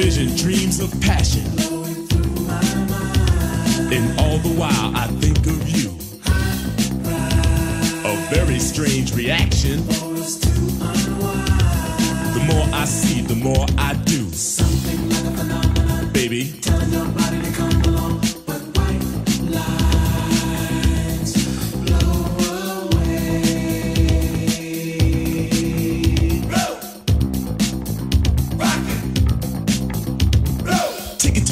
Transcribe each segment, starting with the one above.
Vision, dreams of passion. And all the while I think of you. A very strange reaction. The more I see, the more I do.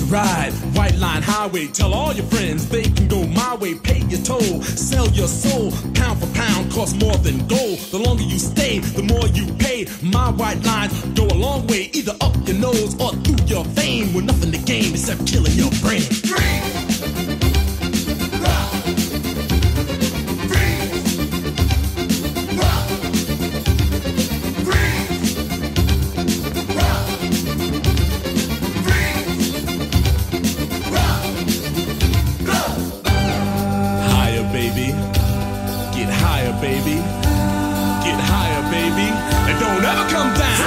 Ride, white line highway. Tell all your friends they can go my way. Pay your toll, sell your soul. Pound for pound costs more than gold. The longer you stay, the more you pay. My white lines go a long way, either up your nose or through your vein. With nothing to gain except higher, baby. Get higher, baby. And don't ever come down.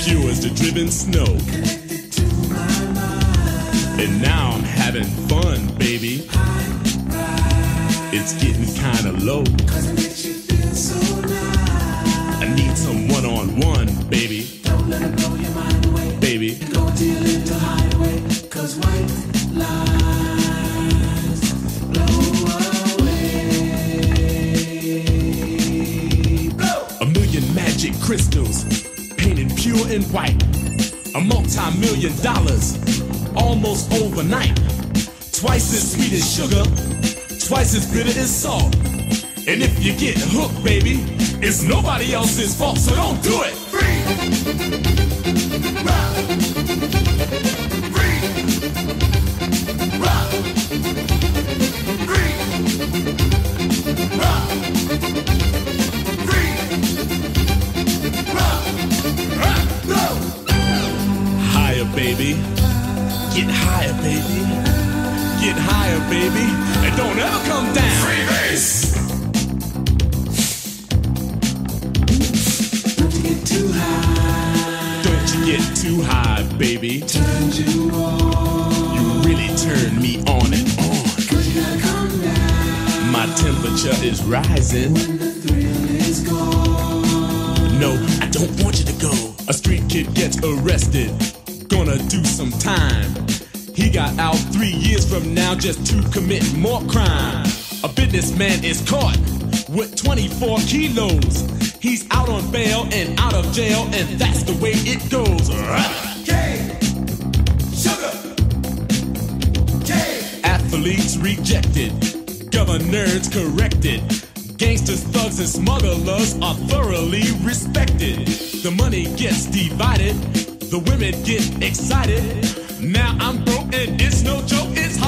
Pure as the driven snow. And now I'm having fun, baby. It's getting kinda low. I need some one on one, baby. Don't let it blow your mind away, baby. Go to your little highway, cause white lies blow away. Blow. A million magic crystals, painted pure and white. A multi million dollars, almost overnight. Twice as sweet as sugar, twice as bitter as salt. And if you get hooked, baby, it's nobody else's fault, so don't do it. Free. Higher, baby. Get higher, baby. Get higher, baby. And don't ever come down. Free get too high, baby. Turns you on. You really turn me on and on. Could you come My temperature is rising. When the thrill is gone. No, I don't want you to go. A street kid gets arrested. Gonna do some time. He got out three years from now just to commit more crime. A businessman is caught with 24 kilos. He's out on bail and out of jail, and that's the way it goes. Athletes rejected, governors corrected. Gangsters, thugs, and smugglers are thoroughly respected. The money gets divided, the women get excited. Now I'm broke and it's no joke, it's